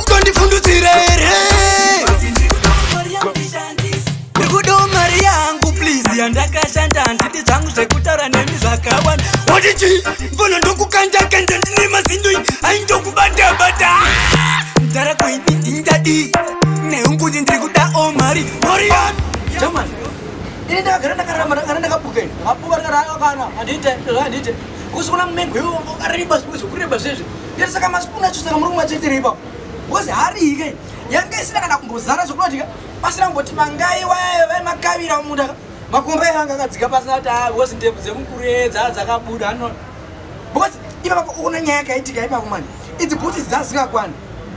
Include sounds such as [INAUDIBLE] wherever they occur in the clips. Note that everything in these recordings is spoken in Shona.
utondifundusira here ndikudawo mari yangu please yandakashanda. Handiti zvangu zvekutaura nemi zvakawanda watichi mfana ndokukanda-kanda ndine mazindoi aindokubatabata mdhara koini ndingadi. Neunguti ndiri kudawo mari. Yangu jamani ini ndakagara ndakararama ndakana ndakabuka ini abuka ndikaraakana handite handite kusi kuna mumengo iwo akareba zvokureba zvezvi. Yeri saka masipuni acho saka muri kumachetere ipapo kozi harike yange isina kana kumbozara zvokunotika pasina mboti mangai vaimakavira munda makomba yanga akadzika pasina kuti kozi ndebvu dzemukuru edza dzakabuda. Ano because ipapo una nyaya yakaitika ipapo mani idzi bhuti dzazikakwani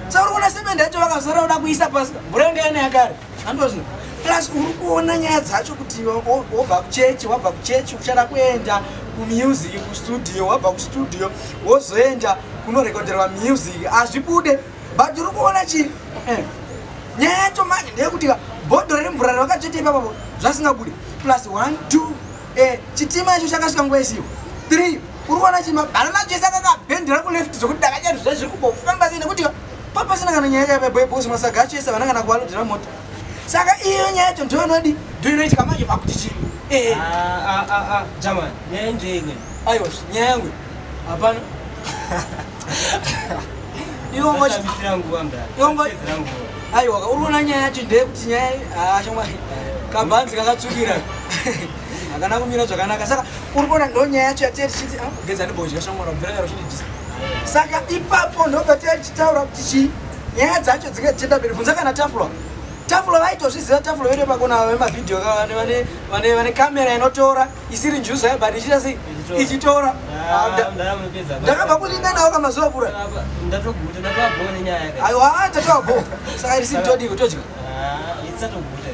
saka uri kuona semende yacho vakazara uda kuisa pasi mvura yanga yana yakare. Andozvino plus uri kuona nyaya dzacho kuti wobva kuchechi wabva kuchechi uchada kuenda kumusic kustudio wabva kustudio wozoenda kunorekodherwa music. Hazvibude but uri kuona chii? Nyaya yacho manje ndeyekuti bhodhoro remvura ravakachete ipapapo zvasingabude plus one two chitima icho chakasvika nguva isiwo three uri kuona chi mabhanana acho ese akakabhendera kuleft zvokuti dakachati zva zviri kumbofamba sei nekuti papasina kana nyaya yakaipabosi masaga acho ese vana kana kuvalodhera mota saka iyo nyaya yacho ndoinodi ndoinoitika manje pakuti chi jamani nyaya ndeimwe aiwa nyaya yangu. Hapana [LAUGHS] aiwa uri kuona nyaya yacho ndeyekuti nyaya ashamwari kabhanzi kakatsvukira [LAUGHS] hakana kumira zvakanaka. Saka uri kuona ndo nyaya yacho yatei tichiti geza ndibodya shamwara kubvira karo chididisa saka ipapo ndobva tichitaura kuti chi nyaya dzacho dzinge dzichienda mberi bvunza kana tafula tafula vaitozviziva tafula vedu pakona vemavhidhio vane kamera inotora isiri njuza but ichita sei? Ichitora. Ah, ndaramupedza ndakabva kulinda nawo kamazuva yaka aiwa tatoabo saka risini todiko todya isatoguta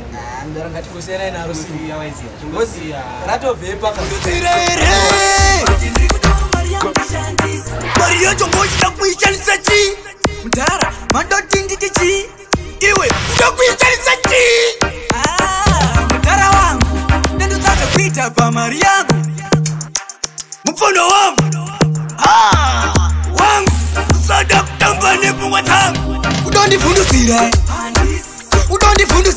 ndara ngatikusiyana naro sini yawaiziya ngozi chingosiya ratobvepa mari yacho ngochida kuishandisa chi mudhara mandoti nditi chi iwe uda kuishandisa chi mudhara wangu ndendotadza kuita pamari yangu. Mupfuno wangu. Ah, wangu usada kutamba nepfungwa dzangu udondifundusira udondifundusira